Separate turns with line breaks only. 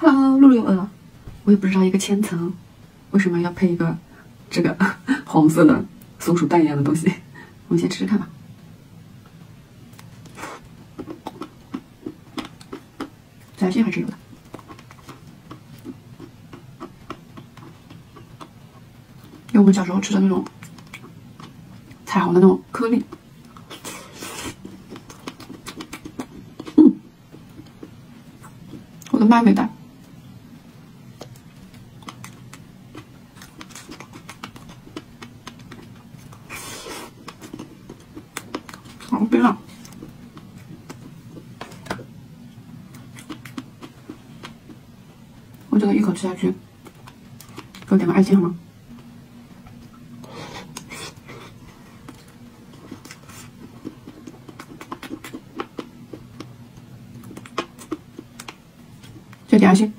Hello，露露又饿了。我也不知道一个千层为什么要配一个这个 黄色的松鼠蛋一样的东西。我们先吃吃看吧。嚼劲还是有的。有我们小时候吃的那种彩虹的那种颗粒。嗯，我的麦没带。好冰啊！我这个一口吃下去，给我点个爱心好吗？再点爱心。